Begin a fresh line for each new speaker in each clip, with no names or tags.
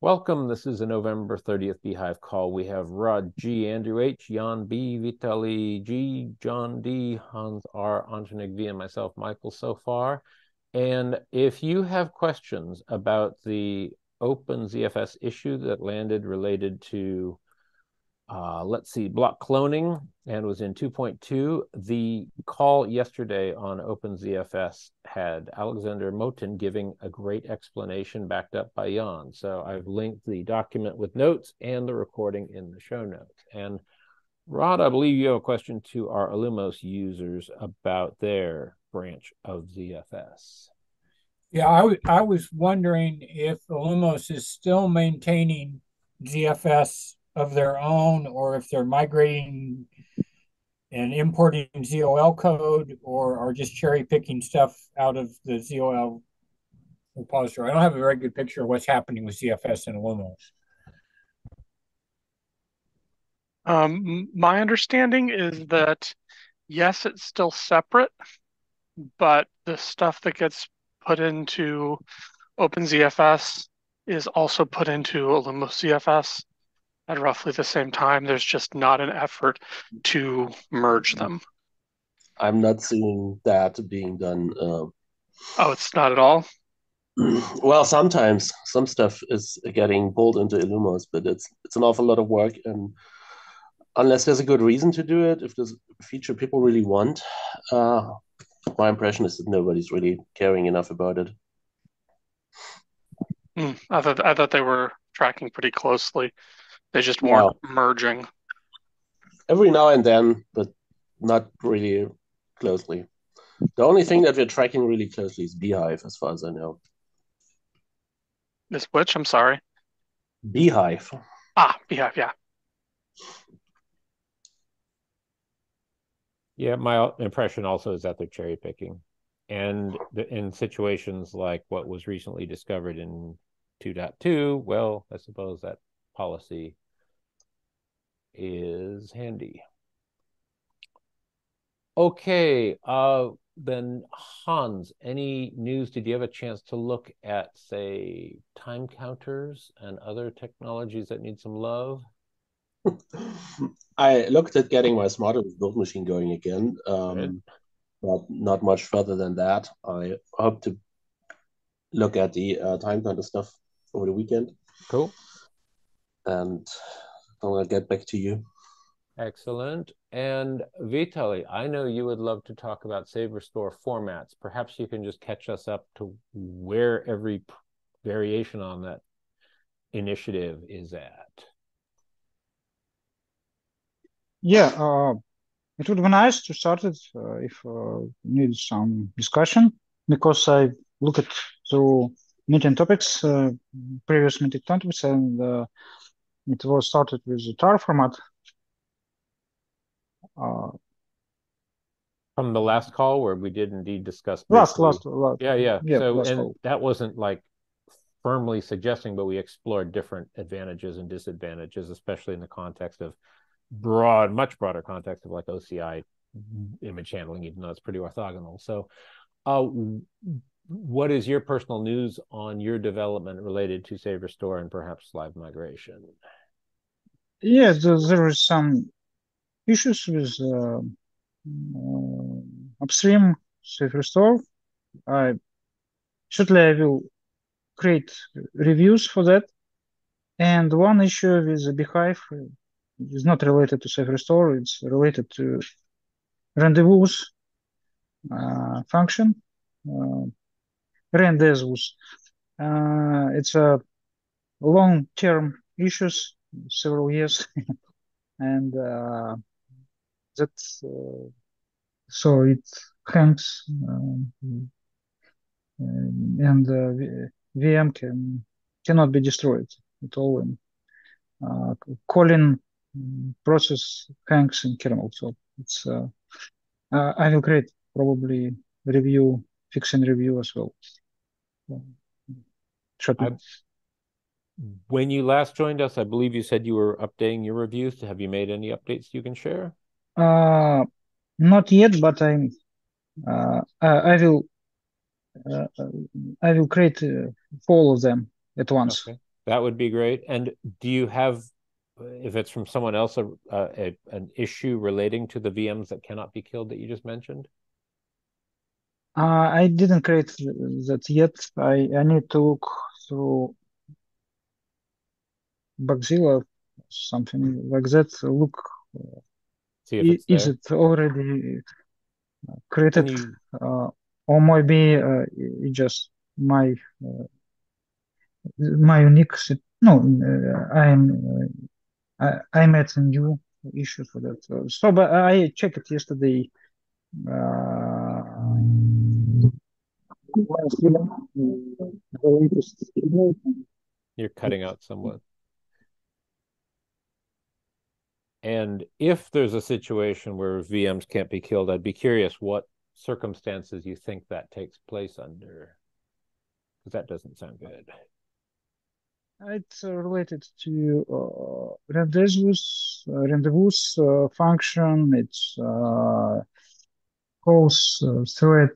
Welcome. This is a November 30th bhyve call. We have Rod G, Andrew H, Jan B, Vitali G, John D, Hans R, Antranig V, and myself, Michael, so far. And if you have questions about the open ZFS issue that landed related to uh, let's see, block cloning and was in 2.2. The call yesterday on OpenZFS had Alexander Motin giving a great explanation backed up by Jan. So I've linked the document with notes and the recording in the show notes. And Rod, I believe you have a question to our Illumos users about their branch of ZFS.
Yeah, I, I was wondering if Illumos is still maintaining ZFS of their own or if they're migrating and importing ZOL code or are just cherry picking stuff out of the ZOL repository. I don't have a very good picture of what's happening with ZFS and Illumos.
Um, my understanding is that yes, it's still separate, but the stuff that gets put into OpenZFS is also put into Illumos ZFS at roughly the same time. There's just not an effort to merge them.
I'm not seeing that being done. Uh,
oh, it's not at all.
Well, sometimes some stuff is getting pulled into Illumos, but it's it's an awful lot of work, and unless there's a good reason to do it, if there's a feature people really want, uh, my impression is that nobody's really caring enough about it.
Mm, I thought I thought they were tracking pretty closely. They just weren't merging.
Every now and then, but not really closely. The only thing that we're tracking really closely is bhyve, as far as I know.
This which? I'm sorry.
bhyve.
Ah, bhyve, yeah.
Yeah, my impression also is that they're cherry picking. And in situations like what was recently discovered in 2.2, well, I suppose that policy is handy. Okay, uh, then Hans, any news? Did you have a chance to look at, say, time counters and other technologies that need some love?
I looked at getting my smarter build machine going again, um, but not much further than that. I hope to look at the uh, time counter stuff over the weekend.
Cool
and I'll get back to you.
Excellent. And Vitali, I know you would love to talk about Save Restore formats. Perhaps you can just catch us up to where every variation on that initiative is at.
Yeah, uh, it would be nice to start it uh, if uh, need some discussion because I look at through meeting topics, uh, previous meeting topics, and uh, it was started with the tar format. Uh,
From the last call where we did indeed discuss
last, last, last,
yeah, yeah. yeah so and call. that wasn't like firmly suggesting, but we explored different advantages and disadvantages, especially in the context of broad, much broader context of like OCI image handling, even though it's pretty orthogonal. So, uh, what is your personal news on your development related to Save Restore and perhaps live migration?
Yes, there is some issues with uh, uh, upstream Save Restore. I certainly I will create reviews for that. And one issue with the bhyve is not related to Save Restore, it's related to rendezvous uh, function. Uh, rendezvous. Uh, it's a long-term issues several years, and uh, that uh, so it hangs um, and uh, VM can cannot be destroyed at all. And uh, calling process hangs in kernel, so it's uh, uh, I will create probably review fixing review as well. Should
when you last joined us, I believe you said you were updating your reviews. Have you made any updates you can share?
Uh, not yet, but I'm. Uh, I will. Uh, I will create uh, all of them at once. Okay.
That would be great. And do you have, if it's from someone else, a, a, an issue relating to the VMs that cannot be killed that you just mentioned?
Uh, I didn't create that yet. I, I need to look through Bugzilla, something like that. Look,
it's
is
there.
it already created,
you-
uh, or maybe uh, it just my uh, my unique. No, uh, I'm uh, I, I met a new issue for that. Uh, so, but I checked it yesterday. Uh, the latest
You're cutting out somewhat. And if there's a situation where VMs can't be killed, I'd be curious what circumstances you think that takes place under. Because that doesn't sound good.
It's uh, related to uh, rendezvous, uh, rendezvous uh, function. It's uh, calls uh, thread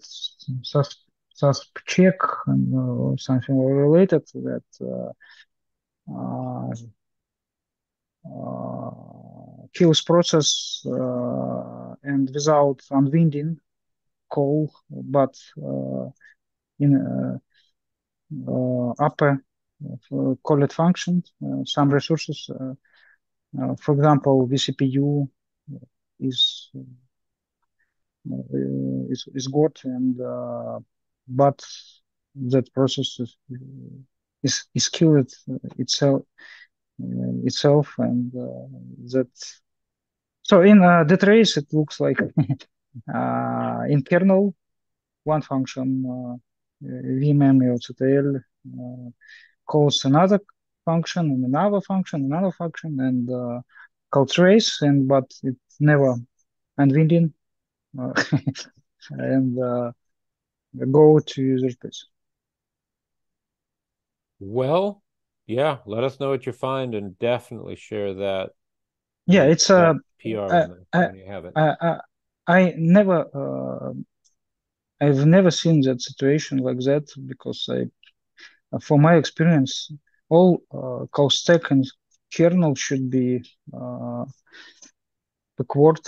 susp, check and uh, something related to that. Kills process uh, and without unwinding call, but uh, in uh, upper call it function, some resources. For example, vCPU is is is got and uh, but that process is is, is killed itself itself and uh, that so in uh, the trace it looks like uh, one function uh, vmem.ctl uh, calls another function and another function another function and uh, trace and but it never unwinding uh, and uh, go to user space.
Well, yeah, let us know what you find and definitely share that.
yeah it's uh,
that PR
uh,
when,
uh,
you have it.
I, I I never uh, I've never seen that situation like that because I for my experience all uh, call stack and kernel should be uh, backward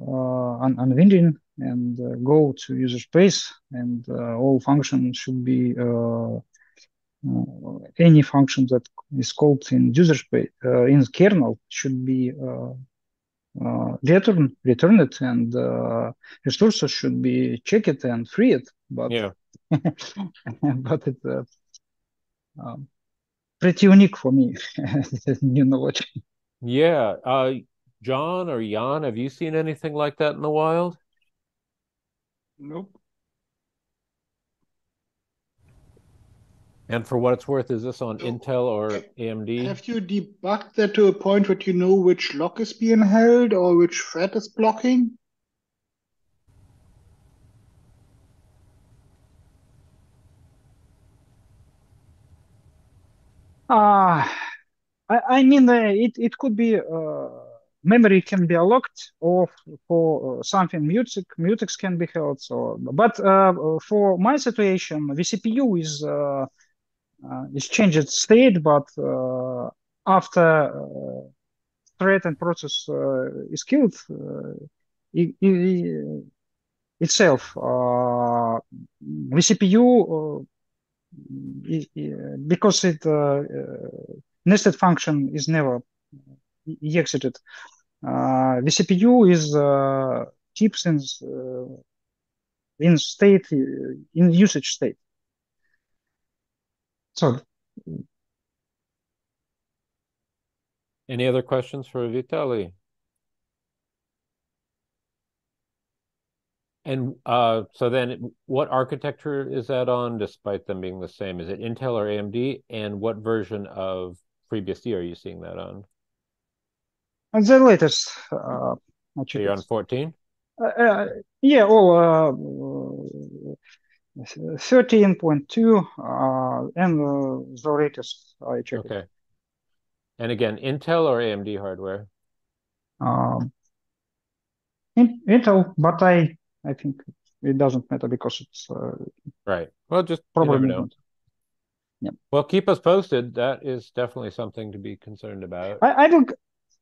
uh, un unwinding and uh, go to user space and uh, all functions should be uh, uh, any function that is called in user space uh, in kernel should be uh, uh, return return it and uh, resources should be checked and freed but
yeah.
but it's uh, um, pretty unique for me new knowledge
Yeah. Uh, John or Jan, have you seen anything like that in the wild?
Nope.
And for what it's worth, is this on
So,
Intel or
have-
AMD?
Have you debugged that to a point where you know which lock is being held or which thread is blocking?
Uh, I, I mean, uh, it, it could be uh, memory can be locked, or for uh, something mutex, mutex can be held. So, but uh, for my situation, the CPU is uh, is changed state, but uh, after uh, thread and process is killed, it, it, itself, the CPU. Because it uh, nested function is never exited. Uh, the CPU is uh, keeps in in state in usage state. So
Any other questions for Vitaly? And uh, so then what architecture is that on, despite them being the same? Is it Intel or AMD? And what version of FreeBSD are you seeing that on?
and the latest, uh,
So you're on 14?
Uh, uh, yeah, all uh, thirteen point two, uh, and uh, the latest I check it.
Okay. And again, Intel or AMD hardware?
Um, in, Intel, but I I think it doesn't matter because it's uh,
Right. Well, just
probably not. Yeah.
Well, keep us posted. That is definitely something to be concerned about.
I, I will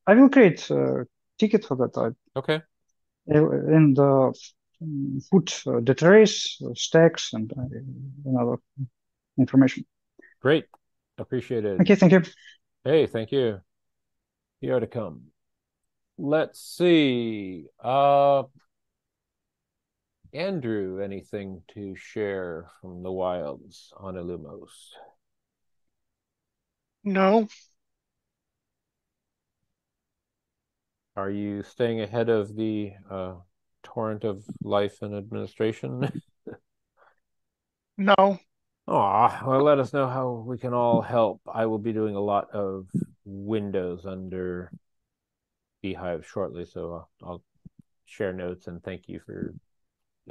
I will create a ticket for that. I,
Okay.
and uh, put uh, the trace, uh, stacks, and uh, other information.
Great. Appreciate it.
Okay, thank you.
Hey, thank you. Here to come. Let's see. Uh, Andrew, anything to share from the wilds on Illumos?
No,
Are you staying ahead of the uh, torrent of life and administration?
no.
Aw, well, let us know how we can all help. I will be doing a lot of Windows under bhyve shortly, so I'll, I'll share notes and thank you for,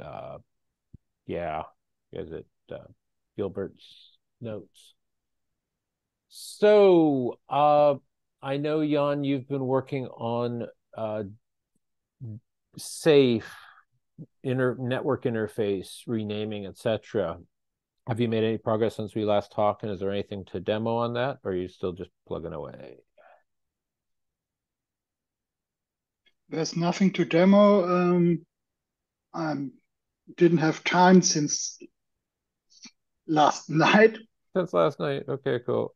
uh, yeah, is it uh, Gilbert's notes? So, uh, I know Jan, you've been working on uh, safe inter network interface renaming, etc. Have you made any progress since we last talked? And is there anything to demo on that, or are you still just plugging away?
There's nothing to demo. Um, I didn't have time since last night.
Since last night. Okay, cool.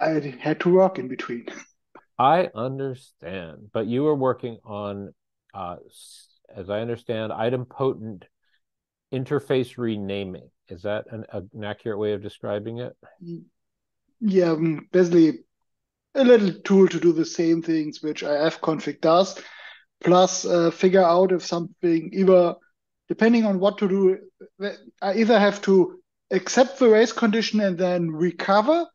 I had to work in between.
I understand, but you were working on, uh, as I understand, idempotent interface renaming. Is that an, an accurate way of describing it?
Yeah, um, basically a little tool to do the same things which ifconfig does, plus uh, figure out if something either, depending on what to do, I either have to accept the race condition and then recover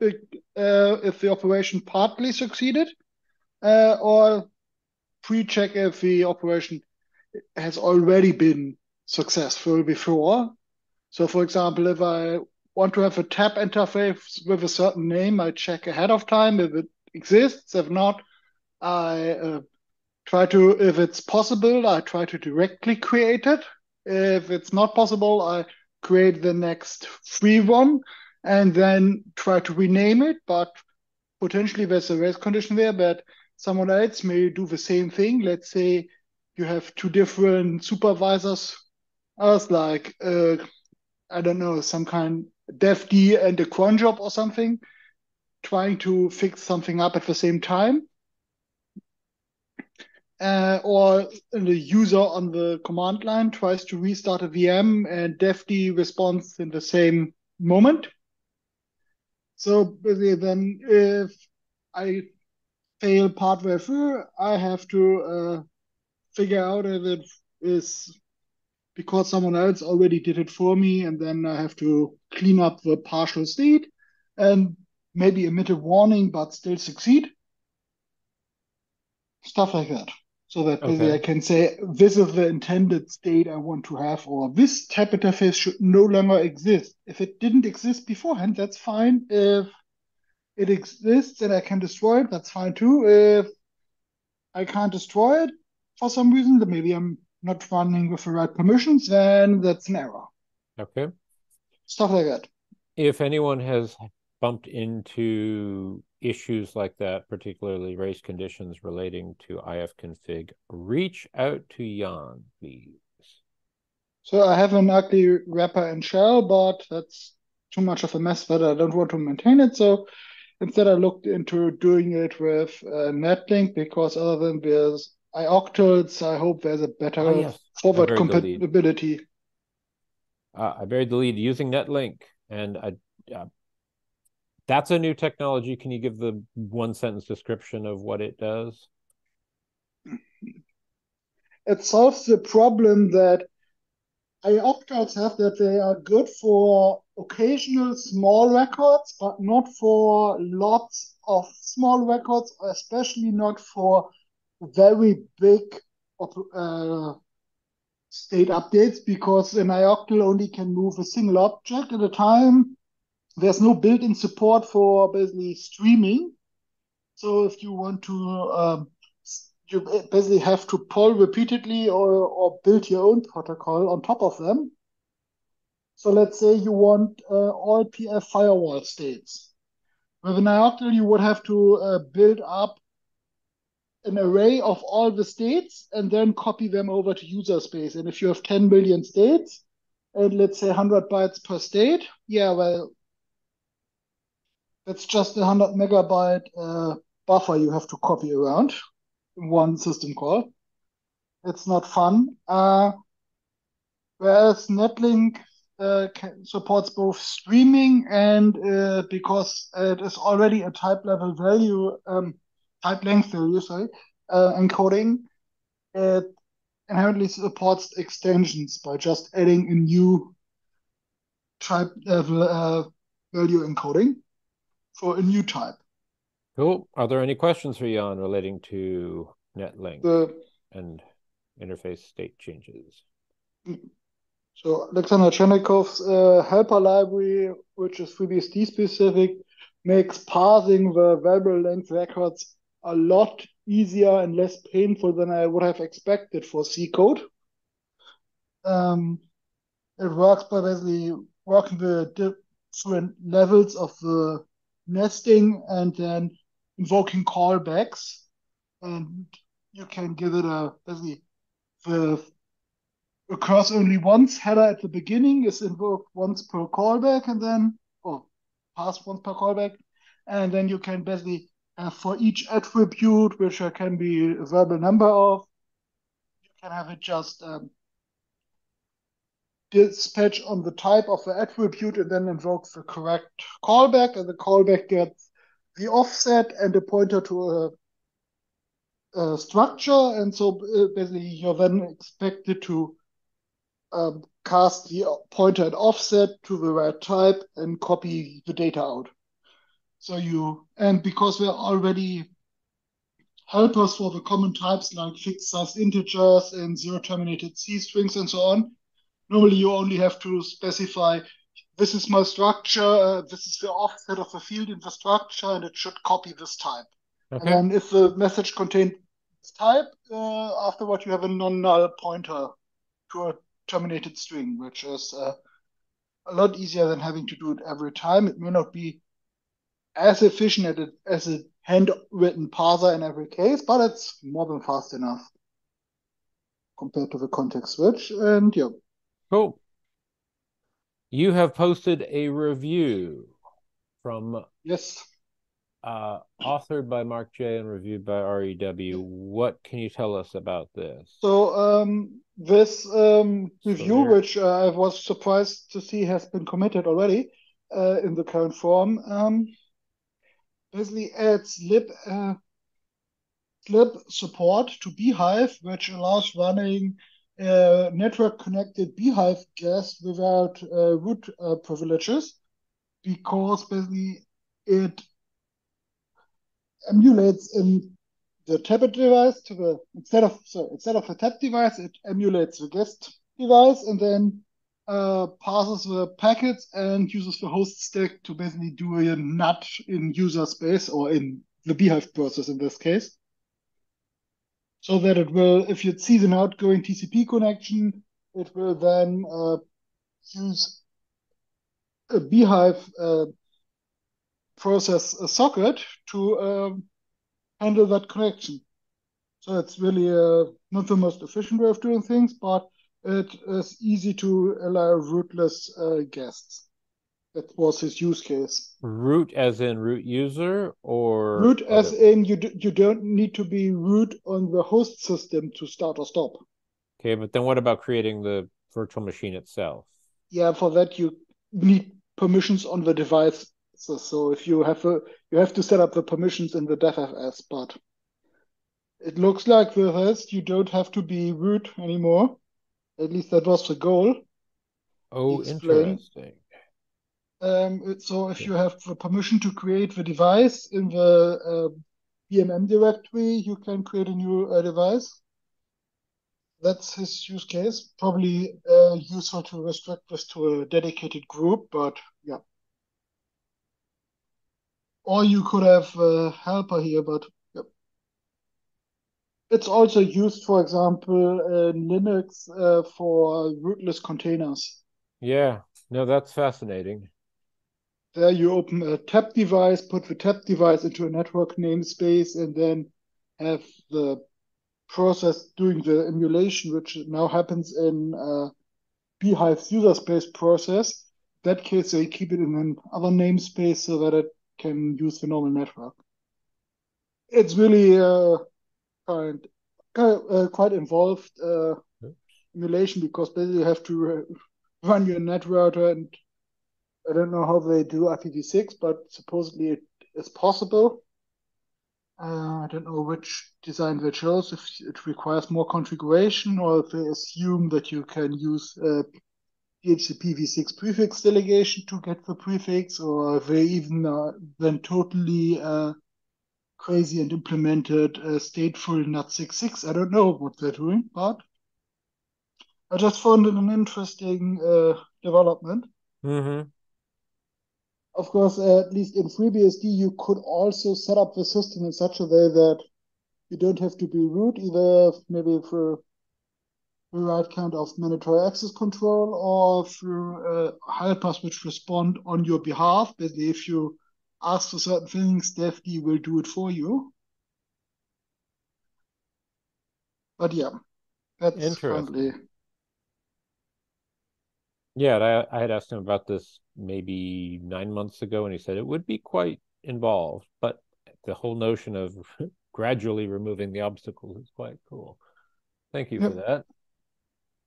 uh, if the operation partly succeeded, uh, or pre-check if the operation has already been successful before. So, for example, if I want to have a tap interface with a certain name, I check ahead of time if it exists. If not, I uh, try to, if it's possible, I try to directly create it. If it's not possible, I create the next free one and then try to rename it. But potentially there's a race condition there that someone else may do the same thing. Let's say you have two different supervisors, as like uh, I don't know, some kind devd and a cron job or something, trying to fix something up at the same time. Uh, or the user on the command line tries to restart a VM and devd responds in the same moment. So then if I fail partway through, I have to uh, figure out if it is because someone else already did it for me, and then I have to clean up the partial state and maybe emit a warning but still succeed. Stuff like that. So that okay. I can say this is the intended state I want to have, or this type interface should no longer exist. If it didn't exist beforehand, that's fine. If it exists and I can destroy it, that's fine too. If I can't destroy it for some reason, then maybe I'm not running with the right permissions, then that's an error.
Okay.
Stuff like that.
If anyone has bumped into issues like that, particularly race conditions relating to ifconfig, reach out to Jan, please.
So I have an ugly wrapper in shell, but that's too much of a mess that I don't want to maintain it. So instead, I looked into doing it with uh, Netlink because other than there's ioctls, I hope there's a better oh, yes. forward compatibility.
Uh, I buried the lead using Netlink, and I uh, that's a new technology. Can you give the one sentence description of what it does?
It solves the problem that ioctls have that they are good for occasional small records, but not for lots of small records, especially not for very big uh, state updates, because an ioctl only can move a single object at a time there's no built-in support for basically streaming. So if you want to, um, you basically have to poll repeatedly or, or build your own protocol on top of them. So let's say you want uh, all PF firewall states. With an IOCTL, you would have to uh, build up an array of all the states and then copy them over to user space. And if you have 10 billion states, and let's say 100 bytes per state, yeah, well, that's just a 100 megabyte uh, buffer you have to copy around in one system call. It's not fun. Uh, whereas Netlink uh, supports both streaming and uh, because it is already a type level value, um, type length value, sorry, uh, encoding, it inherently supports extensions by just adding a new type level uh, value encoding for a new type.
Cool. Are there any questions for Jan relating to Netlink
The
and interface state changes?
So Alexander Chernikov's uh, helper library, which is FreeBSD specific, makes parsing the variable length records a lot easier and less painful than I would have expected for C code. Um, it works by basically working the different levels of the nesting and then invoking callbacks. And you can give it a basically the occurs only once. Header at the beginning is invoked once per callback and then or pass once per callback. And then you can basically have for each attribute which can be a verbal number of you can have it just um, dispatch on the type of the attribute and then invoke the correct callback. And the callback gets the offset and a pointer to a uh, structure, and so uh, basically you're then expected to um, cast the pointer and offset to the right type and copy the data out. So you and because we're already helpers for the common types like fixed size integers and zero terminated C strings and so on, normally you only have to specify this is my structure, uh, this is the offset of the field in the structure, and it should copy this type.
Okay.
And then if the message contained this type, uh, afterward you have a non-null pointer to a terminated string, which is uh, a lot easier than having to do it every time. It may not be as efficient as a, as a handwritten parser in every case, but it's more than fast enough compared to the context switch. And yeah,
Cool. You have posted a review from
yes.
uh, authored by Mark J and reviewed by REW. What can you tell us about this?
So um, this um, review,
there-
which uh, I was surprised to see has been committed already uh, in the current form, um, basically adds lib uh, lib support to bhyve, which allows running uh, network-connected bhyve guest without uh, root uh, privileges, because basically it emulates in the tablet device to the instead of so instead of a tap device, it emulates the guest device and then uh, passes the packets and uses the host stack to basically do a nut in user space or in the bhyve process in this case. So that it will, if you see an outgoing TCP connection, it will then uh, use a bhyve uh, process a socket to um, handle that connection. So it's really uh, not the most efficient way of doing things, but it is easy to allow rootless uh, guests. That was his use case.
Root as in root user or
Root as
other-
in you, do, you don't need to be root on the host system to start or stop.
Okay, but then what about creating the virtual machine itself?
Yeah, for that you need permissions on the device. So, so if you have a, you have to set up the permissions in the DevFS, but it looks like the rest you don't have to be root anymore. At least that was the goal.
Oh, interesting.
Um, so if you have the permission to create the device in the uh, VMM directory, you can create a new uh, device. That's his use case. Probably uh, useful to restrict this to a dedicated group, but yeah. Or you could have a helper here, but yeah. It's also used, for example, in Linux uh, for rootless containers.
Yeah. No, that's fascinating.
There you open a tap device, put the tap device into a network namespace, and then have the process doing the emulation, which now happens in uh, bhyve's user space process. In that case, they keep it in another namespace so that it can use the normal network. It's really uh, kind, uh, quite involved uh, emulation because basically you have to run your net router and I don't know how they do IPv6, but supposedly it is possible. Uh, I don't know which design they chose, if it requires more configuration or if they assume that you can use uh, DHCP v6 prefix delegation to get the prefix, or they even uh, went totally uh, crazy and implemented uh, stateful NAT66. I don't know what they're doing, but I just found it an interesting uh, development.
Mm-hmm.
Of course, uh, at least in FreeBSD, you could also set up the system in such a way that you don't have to be root, either maybe for the right kind of mandatory access control or through uh, helpers which respond on your behalf. Basically, if you ask for certain things, DevD will do it for you. But yeah, that's
Interesting.
currently
Yeah, I, I had asked him about this maybe nine months ago, and he said it would be quite involved, but the whole notion of gradually removing the obstacles is quite cool. Thank you for that.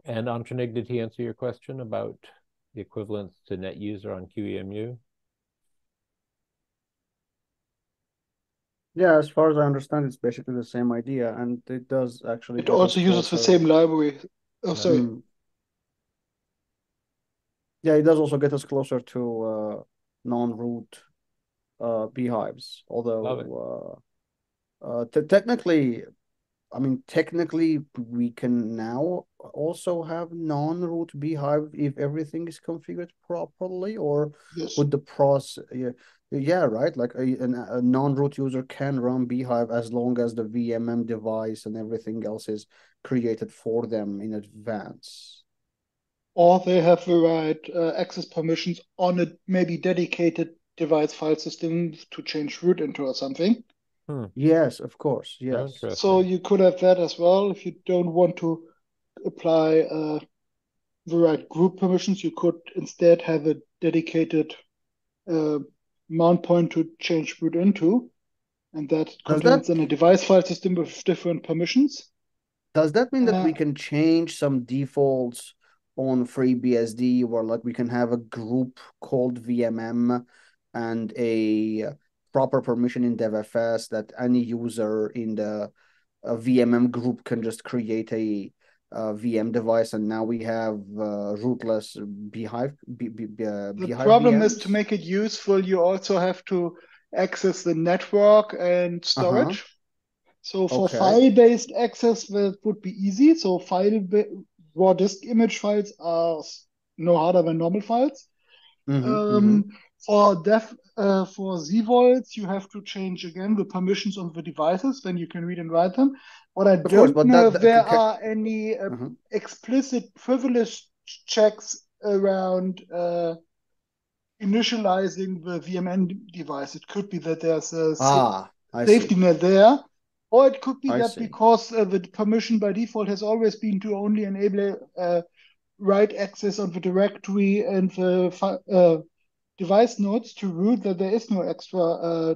And Antranig, did he answer your question about the equivalence to net user on QEMU?
Yeah, as far as I understand, it's basically the same idea, and it does actually
it also uses the same library. Oh, sorry.
Mm. Yeah, it does also get us closer to uh, non-root uh,
bhyves,
although uh, uh, te- technically, I mean, technically, we can now also have non-root bhyve if everything is configured properly, or
Yes.
would the pros, yeah, yeah, right? Like a, an- a non-root user can run bhyve as long as the VMM device and everything else is created for them in advance.
Or they have the right uh, access permissions on a maybe dedicated device file system to change root into or something.
Yes, of course. Yes.
So you could have that as well. If you don't want to apply uh, the right group permissions, you could instead have a dedicated uh, mount point to change root into, and that
Does
contains
that
then a device file system with different permissions.
does that mean that we
Uh,
can change some defaults on FreeBSD where like we can have a group called VMM and a proper permission in DevFS that any user in the uh, VMM group can just create a uh, VM device and now we have uh, rootless bhyve be, be, be, uh,
The
bhyve
problem is to make it useful, you also have to access the network and
Uh-huh.
storage. So for
Okay.
file-based access, that would be easy. So file raw disk image files are no harder than normal files.
Mhm, mhm.
Um, for dev, uh, for zvols, you have to change again the permissions on the devices, then you can read and write them. What I
Of
don't
but
know
that,
if there
ca-
are any uh,
uh-huh.
explicit privilege checks around uh, initializing the VMM device. It could be that there's a
Ah,
safety
see.
net there, or it could be
I
that
see.
because uh, the permission by default has always been to only enable uh, write access on the directory and the fi- uh, device nodes to root, that there is no extra uh,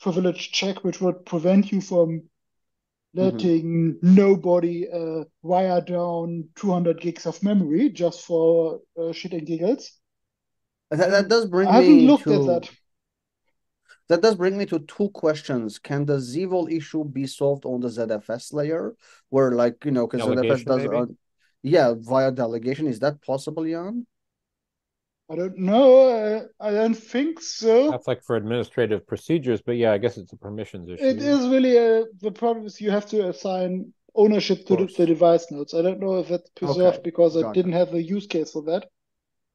privilege check which would prevent you from letting nobody uh, wire down 200 gigs of memory just for uh, shit and giggles.
That, that does bring
I haven't
me
looked at
to
that.
that does bring me to two questions. Can the ZVol issue be solved on the ZFS layer, where like you know, because ZFS does,
maybe?
uh, yeah, via delegation. Is that possible, Jan?
I don't know. Uh, I don't think so.
That's like for administrative procedures, but yeah, I guess it's a permissions issue.
It is really uh, the problem is you have to assign ownership to the, the device nodes. I don't know if that's
Okay,
preserved because I didn't have a use case for that.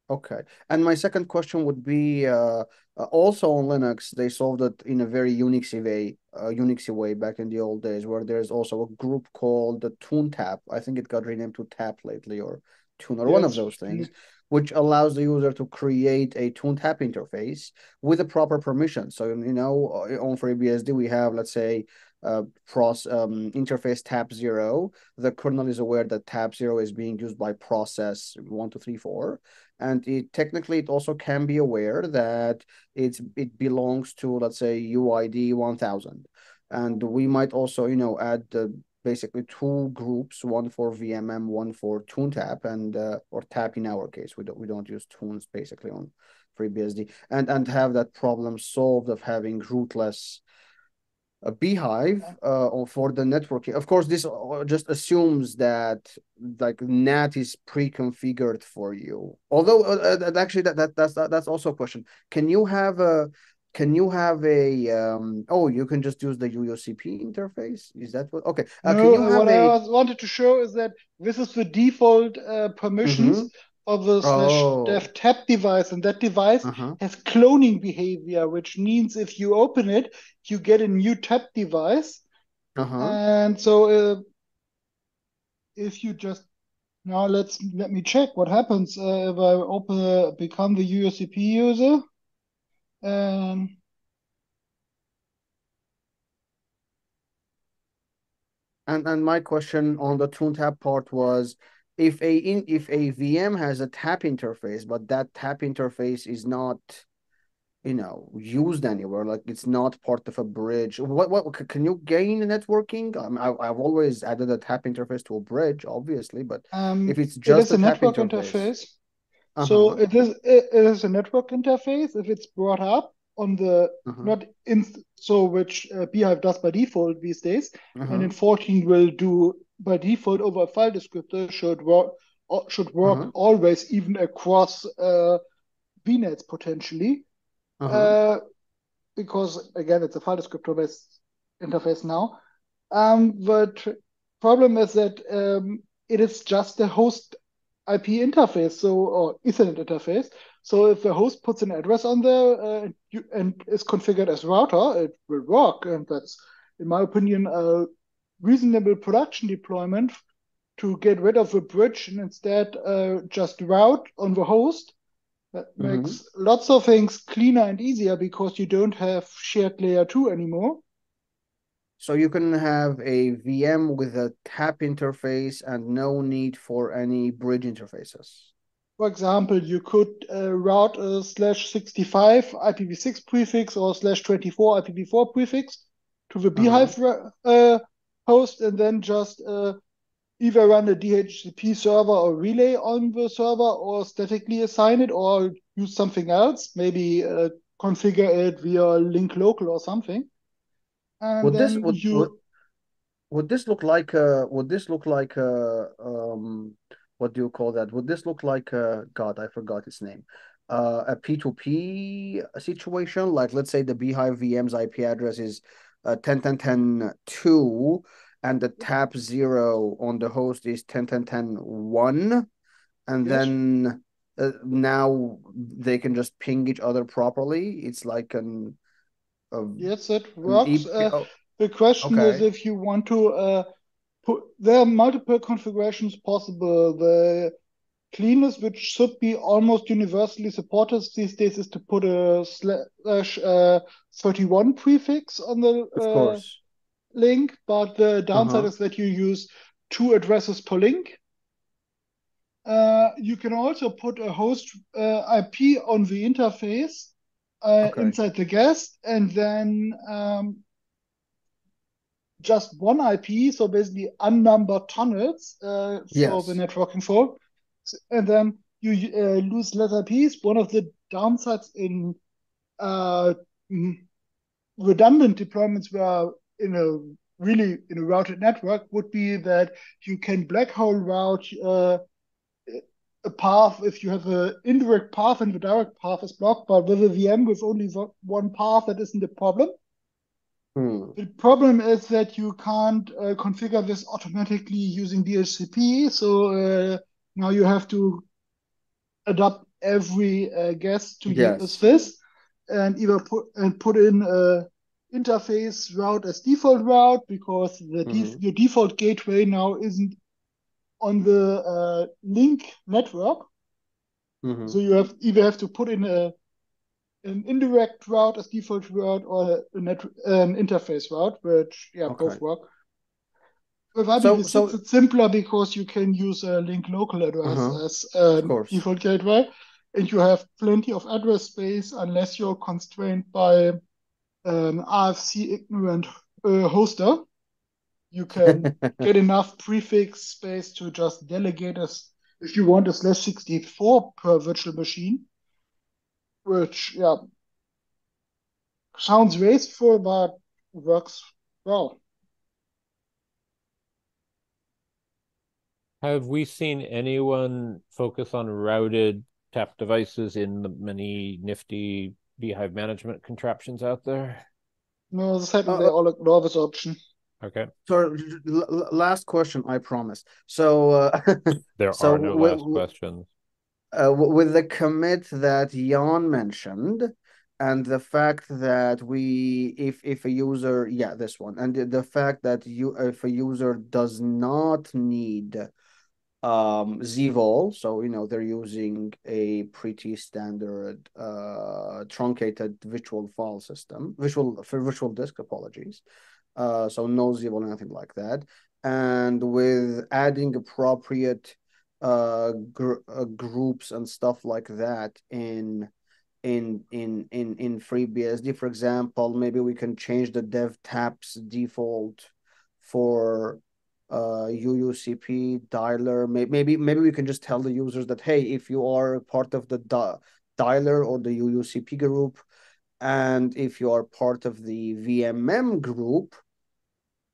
Okay. And my second question would be uh, uh, also on Linux, they solved it in a very Unixy way, uh, Unixy way back in the old days, where there's also a group called the TunTap. I think it got renamed to Tap lately or Tune or
Yeah,
one of those things, which allows the user to create a TunTap interface with the proper permission. So, you know, on FreeBSD, we have, let's say, uh, pros um, interface tap zero. The kernel is aware that tap zero is being used by process one, two, three, four, and it technically it also can be aware that it's it belongs to let's say UID one thousand, and we might also you know add the basically two groups, one for VMM, one for TunTap, and uh, or tap in our case. We don't we don't use tunes basically on FreeBSD, and and have that problem solved of having rootless a bhyve uh, for the networking. Of course, this uh, just assumes that like NAT is pre-configured for you. Although uh, uh actually that, that that's that, that's also a question. Can you have a can you have a um oh you can just use the UUCP interface? Is that what okay.
Uh, no, what a... I wanted to show is that this is the default uh, permissions. Mm -hmm of the slash oh. dev tap device, and that device uh-huh. has cloning behavior, which means if you open it, you get a new tap device. Uh-huh. And so, uh, if you just now let's let me check what happens uh, if I open uh, become the UUCP user, and
and and my question on the TunTap part was if a in, if a VM has a tap interface, but that tap interface is not, you know, used anywhere, like it's not part of a bridge. What what can you gain networking? Um, I, I've always added a tap interface to a bridge, obviously, but um, if it's just
it
a,
network interface, interface uh-huh. so it is it is a network interface. If it's brought up on the uh-huh. not in so which uh, bhyve does by default these days, uh-huh. and in 14 will do by default over a file descriptor should work uh, should work uh-huh. always even across uh, VNets potentially. Uh-huh. Uh, because again, it's a file descriptor based interface now. Um, but problem is that um, it is just a host IP interface, so or Ethernet interface. So if the host puts an address on there uh, you, and is configured as router, it will work, and that's, in my opinion, a reasonable production deployment to get rid of the bridge and instead uh, just route on the host. That mm-hmm. makes lots of things cleaner and easier because you don't have shared layer two anymore.
So you can have a VM with a tap interface and no need for any bridge interfaces.
For example, you could uh, route a slash 65 IPv6 prefix or slash 24 IPv4 prefix to the bhyve uh-huh. uh, host and then just uh, either run a DHCP server or relay on the server or statically assign it or use something else, maybe uh, configure it via link local or something.
And would this would, you... would, would this look like a would this look like a um what do you call that? Would this look like a God, I forgot its name. Uh, a P2P situation, like let's say the bhyve VM's IP address is uh, 10, 10, 10, 2, and the tap zero on the host is 10, 10, 10, 1. And yes. then uh, now they can just ping each other properly. It's like an.
Yes, it works. Uh, the question okay. is if you want to uh, put. There are multiple configurations possible. The cleanest, which should be almost universally supported these days, is to put a slash uh, 31 prefix on the uh, link. But the downside uh-huh. is that you use two addresses per link. Uh, you can also put a host uh, IP on the interface uh, okay. inside the guest, and then um, just one IP, so basically unnumbered tunnels uh, yes. for the networking for and then you uh, lose less IPs. One of the downsides in uh, redundant deployments where in a really in a routed network would be that you can black hole route uh, a path if you have an indirect path and the direct path is blocked, but with a VM with only one path, that isn't a problem. Hmm. The problem is that you can't uh, configure this automatically using DHCP. So uh, now you have to adapt every uh, guest to yes. use this and either put and put in a interface route as default route because the mm-hmm. def- your default gateway now isn't on the uh, link network.
Mhm.
So you have either have to put in a an indirect route as default route or a net, an interface route, which yeah, both work. With IPv6,
So- so-
it's simpler because you can use a link local address
Uh-huh.
as a default gateway, and you have plenty of address space unless you're constrained by an RFC ignorant uh, hoster. You can get enough prefix space to just delegate as if you want a slash 64 per virtual machine, which yeah sounds wasteful but works well.
Have we seen anyone focus on routed tap devices in the many nifty bhyve management contraptions out there?
No, this happened,
Uh,
they all ignore this option.
Okay.
So last question, I promise. So uh,
There
So
are no last questions.
uh, with the commit that Jan mentioned, and the fact that we, if if a user, yeah, this one, and the, the fact that you, if a user does not need um zvol, so you know they're using a pretty standard uh truncated virtual file system, visual for virtual disk, apologies. Uh, so no zvol, anything like that, and with adding appropriate uh, gr uh, groups and stuff like that in in in in in FreeBSD, for example, maybe we can change the dev taps default for uh UUCP dialer. Maybe maybe maybe we can just tell the users that hey, if you are part of the di dialer or the UUCP group, and if you are part of the VMM group,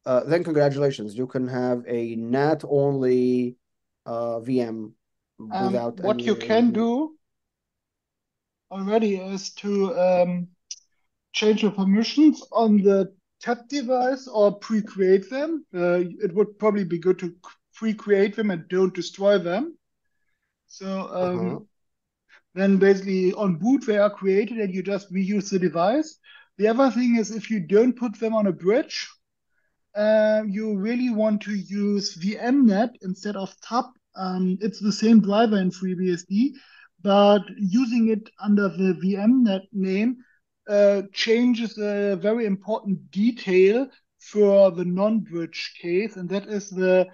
uh, then congratulations, you can have a NAT only uh, VM
Um,
without
what
any
you can do already is to um, change the permissions on the tap device or pre-create them. Uh, it would probably be good to pre-create them and don't destroy them. So um,
Uh-huh.
then basically on boot they are created and you just reuse the device. The other thing is if you don't put them on a bridge, uh, you really want to use VMNet instead of TAP. Um, it's the same driver in FreeBSD, but using it under the VMNet name uh, changes a very important detail for the non-bridge case, and that is the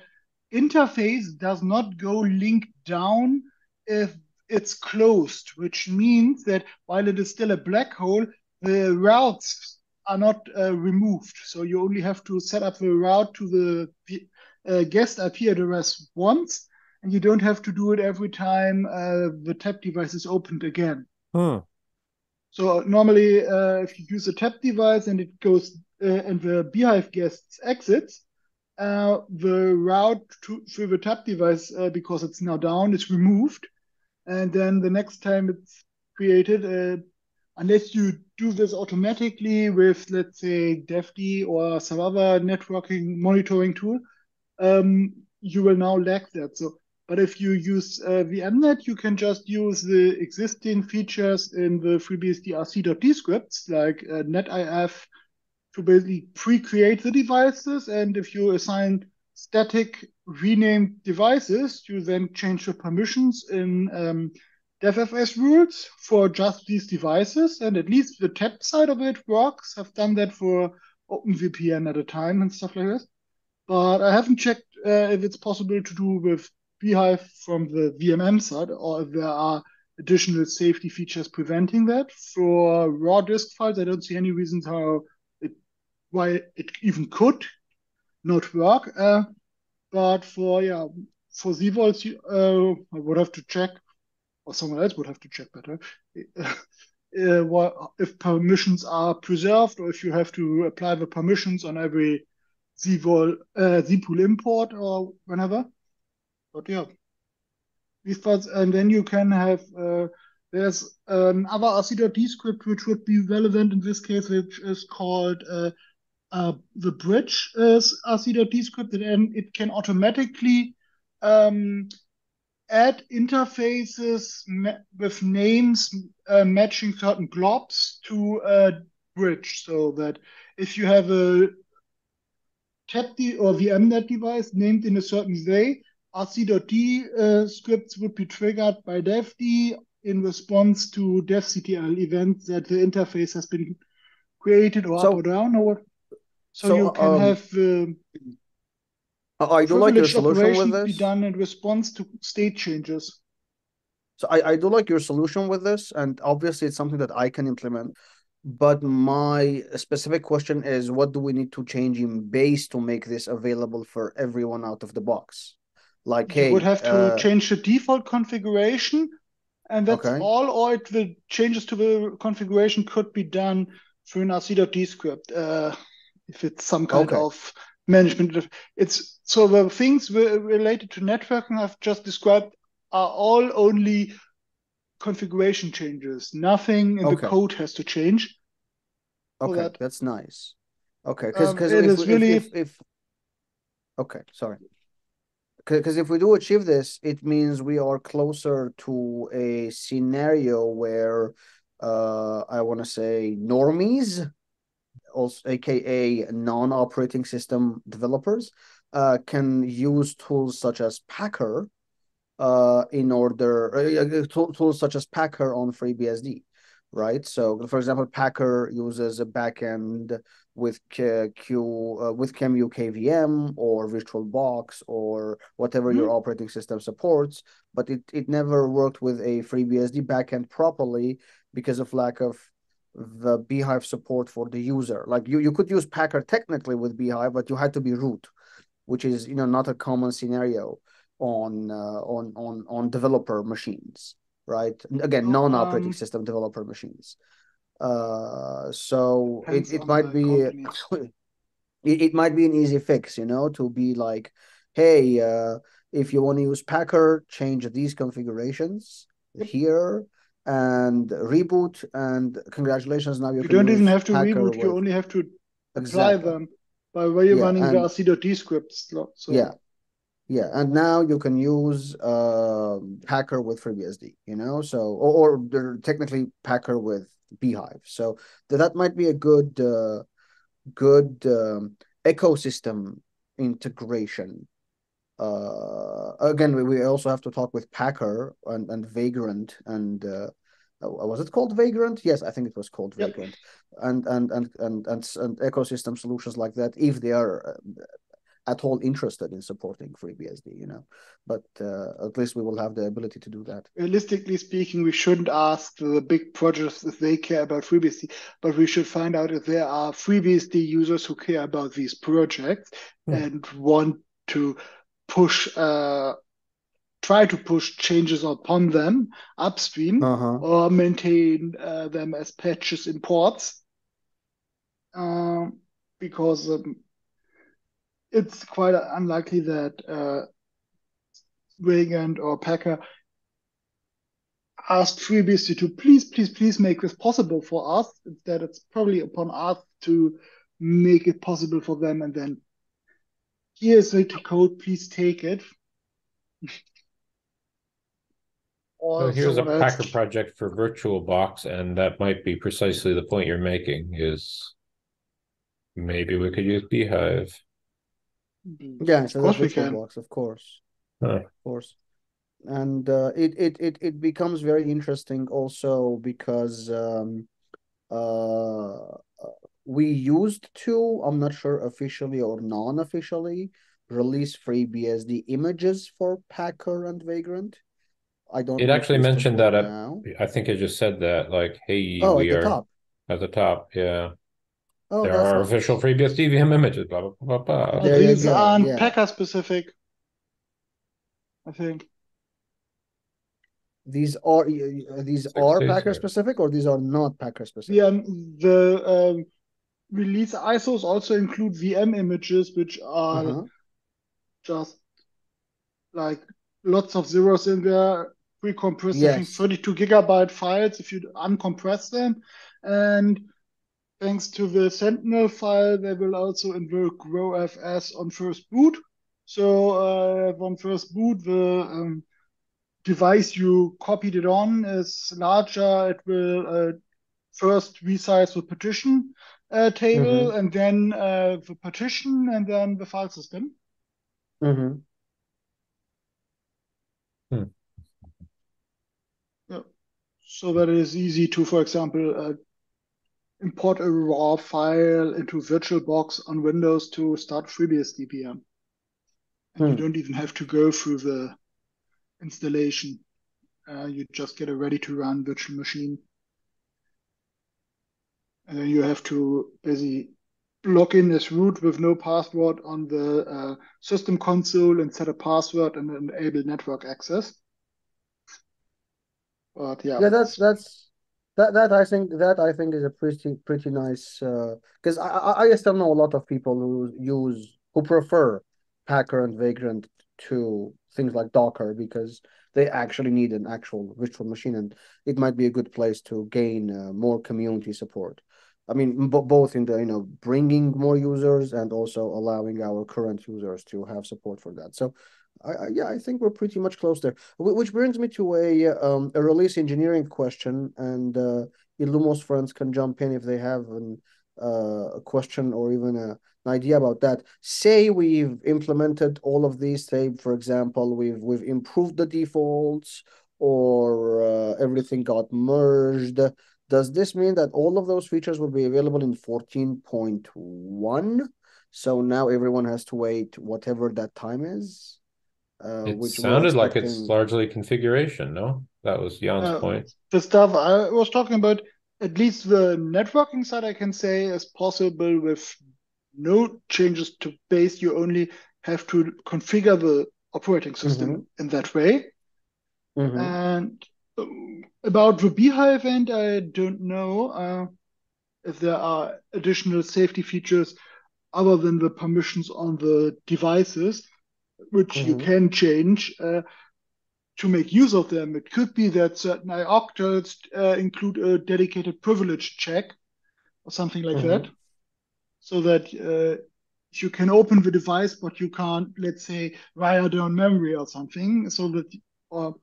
interface does not go link down if it's closed, which means that while it is still a black hole, the routes are not uh, removed. So you only have to set up the route to the uh, guest IP address once, and you don't have to do it every time uh, the tap device is opened again.
Hmm.
So normally, uh, if you use a tap device and it goes uh, and the bhyve guests exits, uh, the route to through the tap device uh, because it's now down is removed, and then the next time it's created, uh, unless you do this automatically with let's say DevD or some other networking monitoring tool, um, you will now lack that. So but if you use uh, VMNet, you can just use the existing features in the FreeBSD scripts like uh, netif to basically pre-create the devices. And if you assign static renamed devices, you then change the permissions in um, DevFS rules for just these devices. And at least the tap side of it works. I've done that for OpenVPN at a time and stuff like this. But I haven't checked uh, if it's possible to do with bhyve from the VMM side, or if there are additional safety features preventing that. For raw disk files, I don't see any reasons how it why it even could not work. Uh, but for yeah, for ZVols, uh, I would have to check, or someone else would have to check better. Uh, if permissions are preserved, or if you have to apply the permissions on every zvol, uh, zpool import or whenever. But yeah, and then you can have uh, there's another RC.D script which would be relevant in this case, which is called uh, uh, the bridge is RC.D script, and it can automatically um, add interfaces with names uh, matching certain globs to a bridge, so that if you have a tap or VMNet device named in a certain way, RC.D uh, scripts would be triggered by DevD in response to devctl events that the interface has been created or
So-
up or down or what? So,
so,
you can
um,
have um,
I don't like your solution with
operations be done in response to state changes.
So I, I do like your solution with this, and obviously it's something that I can implement. But my specific question is, what do we need to change in base to make this available for everyone out of the box? Like,
You
hey,
would have to
uh,
change the default configuration, and that's
Okay.
all, or it will changes to the configuration could be done through an rc.d script, uh, if it's some kind
Okay.
of management. It's so the things related to networking I've just described are all only configuration changes. Nothing in the code has to change.
okay,
that.
that's nice. Okay, because
Um,
because
it
if,
is
we- if, if if okay, sorry. Because if we do achieve this, it means we are closer to a scenario where uh I want to say normies, also aka non-operating system developers, uh can use tools such as Packer uh in order uh, uh, tools such as Packer on FreeBSD, right? So for example, Packer uses a backend with Q, Q uh, with QEMU KVM or VirtualBox or whatever your operating system supports, but it it never worked with a FreeBSD backend properly because of lack of the bhyve support for the user. Like you, you could use Packer technically with bhyve, but you had to be root, which is you know not a common scenario on uh, on on on developer machines, right? Again, non-operating
um,
system developer machines. Uh, so it, it might be it, it might be an easy fix, you know, to be like, hey, uh, if you want to use Packer, change these configurations here and reboot, and congratulations, now you,
don't even have to reboot. You only have to apply
Exactly.
them by way of
Yeah,
running the
and-
rc.d scripts. So
Yeah. Yeah, and now you can use um Packer with FreeBSD, you know, so or, or they're technically Packer with bhyve. So th- that might be a good uh, good um, ecosystem integration. Uh, again, we, we also have to talk with Packer and, and Vagrant and uh, uh, was it called Vagrant? Yes, I think it was called
Yep.
Vagrant, and and and and and, and ecosystem solutions like that if they are uh, at all interested in supporting FreeBSD, you know. But uh, at least we will have the ability to do that.
realistically speaking, we shouldn't ask the big projects if they care about FreeBSD, but we should find out if there are FreeBSD users who care about these projects
Hmm.
and want to push, uh, try to push changes upon them upstream
Uh-huh.
or maintain uh, them as patches in ports. Um, because um, it's quite unlikely that uh, Vagrant or Packer asked FreeBSD to please, please, please make this possible for us. Instead, it's probably upon us to make it possible for them. And then here's the code, please take it.
So here's a
someone else.
Packer project for VirtualBox, and that might be precisely the point you're making is maybe we could use bhyve.
Yeah,
Of
so
course
that's
we can.
VirtualBox, of course.
Huh.
Of course. And uh, it, it it it becomes very interesting also because um uh we used to, I'm not sure officially or non-officially, release FreeBSD images for Packer and Vagrant. I don't
It actually mentioned that
now.
I think I just said that, like, hey,
Oh,
we
at the
are
top.
at the top. Yeah,
Oh,
there are
nice.
official FreeBSD VM images. Blah blah blah blah. Blah.
There you
these aren't
yeah.
Packer specific, I think.
These are these
Six
are Packer specific or these are not Packer specific?
The, um, the um, release ISOs also include VM images, which are
Uh-huh.
just like lots of zeros in there, pre-compressed,
Yes.
32 gigabyte files if you uncompress them. And thanks to the Sentinel file, they will also invoke growfs on first boot. So uh, on first boot, the um, device you copied it on is larger. It will uh, first resize the partition uh, table and then uh, the partition and then the file system.
Mm-hmm.
Yeah. so that it is easy to, for example, uh, import a raw file into VirtualBox on Windows to start FreeBSD VM. And
Hmm.
you don't even have to go through the installation. Uh, you just get a ready to run virtual machine. And then you have to basically log in as root with no password on the uh, system console and set a password and enable network access. But yeah,
Yeah, that's that's that that I think that I think is a pretty pretty nice because I, I I still know a lot of people who use who prefer Packer and Vagrant to things like Docker because they actually need an actual virtual machine and it might be a good place to gain uh, more community support. I mean, b both in the you know bringing more users and also allowing our current users to have support for that. So, I, I yeah, I think we're pretty much close there. Wh- Which brings me to a um a release engineering question, and uh, Illumos friends can jump in if they have an uh, a question or even a, an idea about that. Say we've implemented all of these. Say, for example, we've we've improved the defaults, or uh, everything got merged. Does this mean that all of those features will be available in 14.1? So now everyone has to wait whatever that time is? Uh,
It
which
sounded like it's largely configuration, no? That was Jan's
Uh,
point.
the stuff I was talking about, at least the networking side, I can say is possible with no changes to base. You only have to configure the operating system in that way.
Mhm.
And um, about the bhyve end, I don't know uh, if there are additional safety features other than the permissions on the devices, which you
Mhm.
can change uh, to make use of them. It could be that certain ioctls uh, include a dedicated privilege check or something like
Mhm.
that, so that uh, you can open the device, but you can't, let's say, wire down memory or something, so that or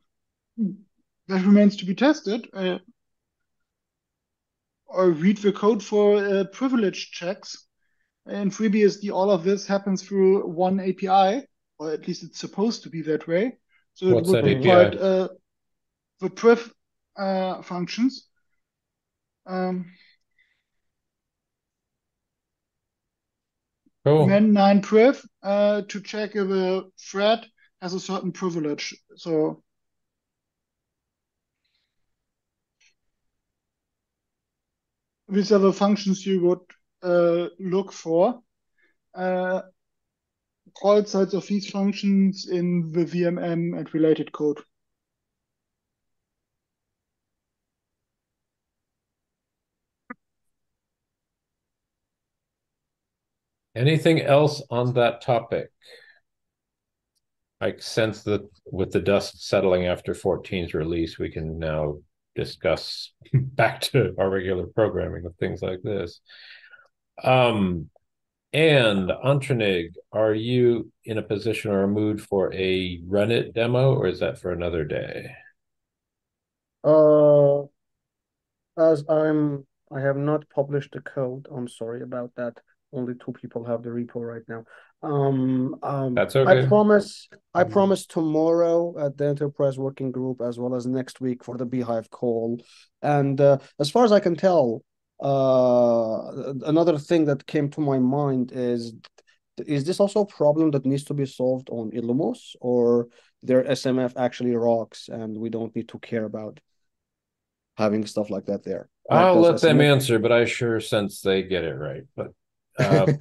that remains to be tested. Uh, or read the code for uh, privilege checks. In FreeBSD, all of this happens through one API, or at least it's supposed to be that way. So it would
API?
uh, the priv uh, functions. Um,
Cool.
man9 priv uh, to check if a thread has a certain privilege. So these are the functions you would uh, look for. Uh, call sites of these functions in the VMM and related code.
Anything else on that topic? I sense that with the dust settling after 14's release, we can now discuss back to our regular programming of things like this. Um, and Antranig, are you in a position or a mood for a Runit demo, or is that for another day?
Uh, as I'm, I have not published the code. I'm sorry about that. Only two people have the repo right now. Um, um,
That's
I
okay.
promise, I
Mm.
promise tomorrow at the Enterprise Working Group, as well as next week for the bhyve call. And uh, as far as I can tell, uh, another thing that came to my mind is, is this also a problem that needs to be solved on Illumos, or their SMF actually rocks and we don't need to care about having stuff like that there?
I'll
does
let them answer, but I sure sense they get it right. But uh,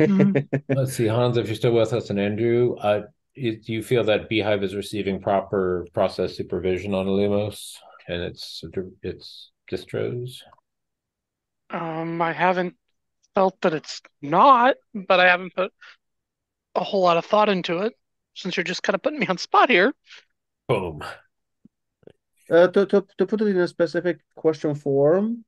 let's see, Hans, if you're still with us, and Andrew, uh, do you feel that bhyve is receiving proper process supervision on Illumos and its its distros?
Um, I haven't felt that it's not, but I haven't put a whole lot of thought into it since you're just kind of putting me on spot here.
Boom.
Uh, to, to, to put it in a specific question form,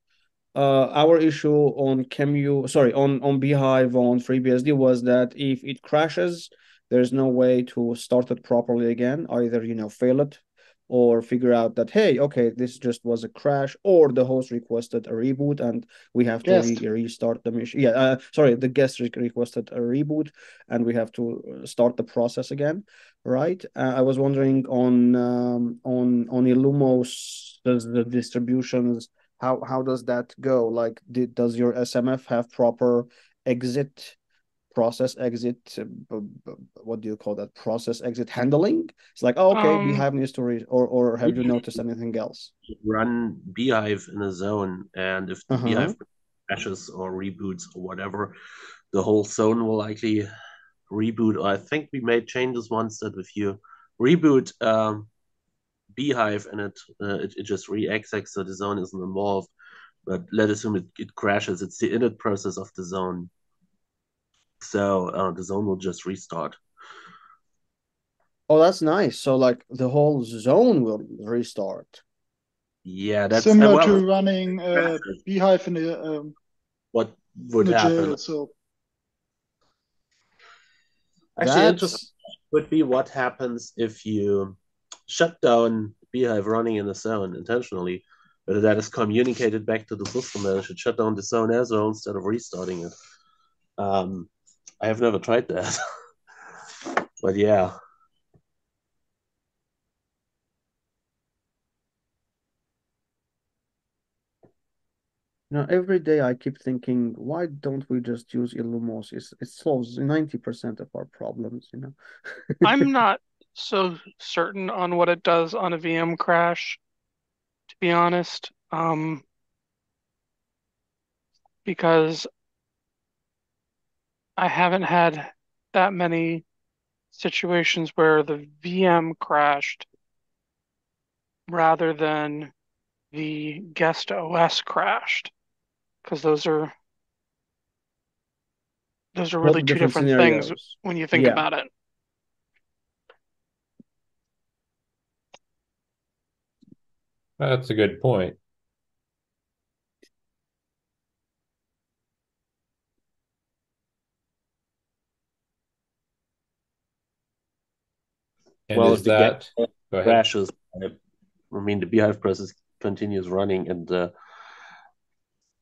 uh, our issue on Qemu, sorry, on, on bhyve on FreeBSD was that if it crashes, there's no way to start it properly again. Either, you know, fail it or figure out that hey okay this just was a crash or the host requested a reboot and we have to re- restart the machine yeah uh, sorry the guest re- requested a reboot and we have to uh, start the process again right uh, i was wondering on um, on on illumos does the distributions how how does that go? Like did, does your smf have proper exit process exit uh, what do you call that? Process exit handling? It's like oh, okay um, bhyve needs to read or or have you noticed anything else?
Run bhyve in a zone and if uh-huh. bhyve crashes or reboots or whatever the whole zone will likely reboot. I think we made changes once that if you reboot um, bhyve and it, uh, it, it just re-execs so the zone isn't involved but let's assume it, it crashes it's the init process of the zone so uh, the zone will just restart.
Oh, that's nice. So like the whole zone will restart.
Yeah, that's
similar well, to running uh, bhyve in a um,
what would happen. Jail,
so
actually, interesting would be what happens if you shut down bhyve running in the zone intentionally. Whether that is communicated back to the system that it should shut down the zone as well instead of restarting it. Um, I have never tried that. but yeah.
You know, every day I keep thinking, why don't we just use Illumos? It's, it solves 90% of our problems, you know.
I'm not so certain on what it does on a VM crash, to be honest. Um, because I haven't had that many situations where the VM crashed rather than the guest OS crashed because those are those are really two different, different things when you think yeah. about it.
That's a good point.
And well, if that the crashes, I mean, the bhyve process continues running, and the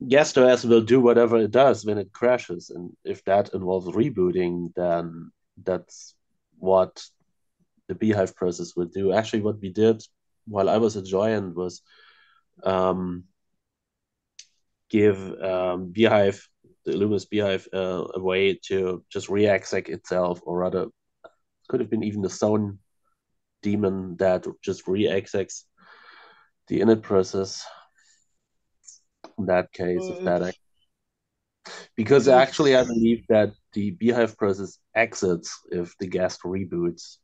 guest OS will do whatever it does when it crashes. And if that involves rebooting, then that's what the bhyve process would do. Actually, what we did while I was at Joyent was um, give um, bhyve the Illumos bhyve uh, a way to just re-exec itself, or rather, could have been even the zone Demon that just re-execs the init process in that case if that because actually I believe that the bhyve process exits if the guest reboots.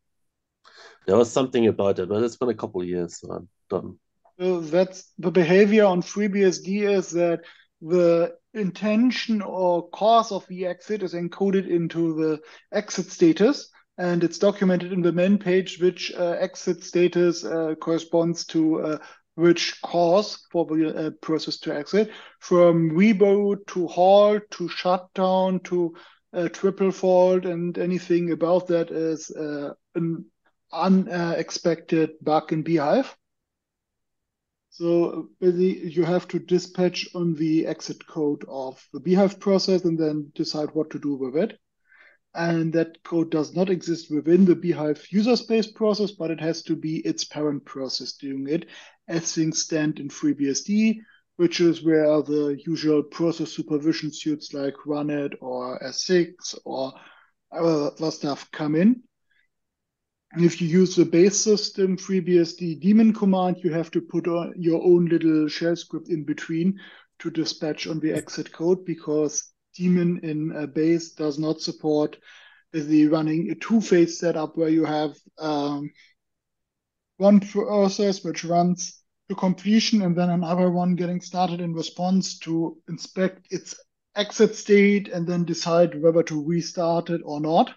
There was something about it, but it's been a couple of years, so I'm done.
Well, that's the behavior on FreeBSD is that the intention or cause of the exit is encoded into the exit status, and it's documented in the main page which uh, exit status uh, corresponds to uh, which cause for the uh, process to exit, from reboot to halt to shutdown to uh, triple fault, and anything about that is uh, an unexpected bug in bhyve. So basically, you have to dispatch on the exit code of the bhyve process and then decide what to do with it and that code does not exist within the bhyve user space process, but it has to be its parent process doing it, as things stand in FreeBSD, which is where the usual process supervision suits like Runit or S6 or other stuff come in. If you use the base system FreeBSD daemon command, you have to put your own little shell script in between to dispatch on the exit code because daemon in base does not support the running a two-phase setup where you have um, one process which runs to completion and then another one getting started in response to inspect its exit state and then decide whether to restart it or not.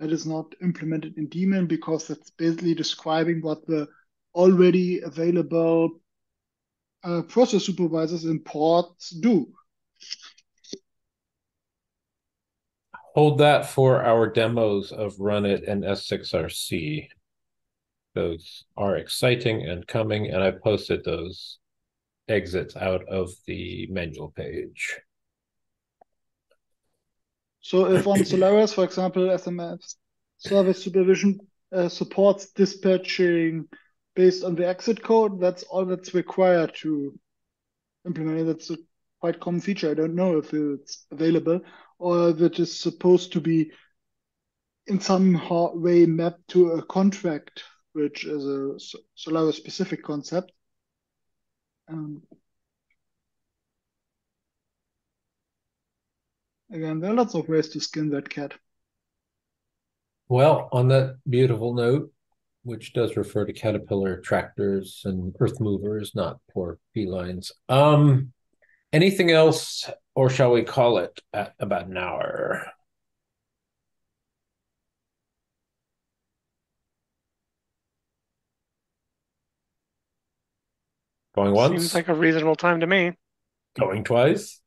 That is not implemented in daemon because that's basically describing what the already available uh, process supervisors and ports do.
hold that for our demos of Runit and S6RC. those are exciting and coming, and I posted those exits out of the manual page.
So if on Solaris, for example, SMF service supervision uh, supports dispatching based on the exit code, that's all that's required to implement it. That's a quite common feature. I don't know if it's available or it is supposed to be in some way mapped to a contract, which is a Solaris specific concept. Um, again, there are lots of ways to skin that cat.
Well, on that beautiful note, which does refer to caterpillar tractors and earth movers, not poor felines. Um, anything else, or shall we call it at about an hour? Going once?
Seems like a reasonable time to me.
Going twice?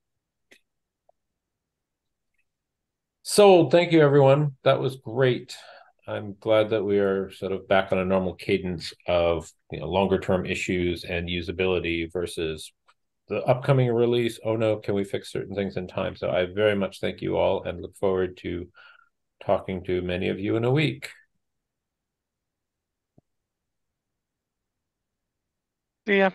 So thank you, everyone. That was great. I'm glad that we are sort of back on a normal cadence of you know longer term issues and usability versus the upcoming release. Oh no, can we fix certain things in time? So I very much thank you all and look forward to talking to many of you in a week.
See ya.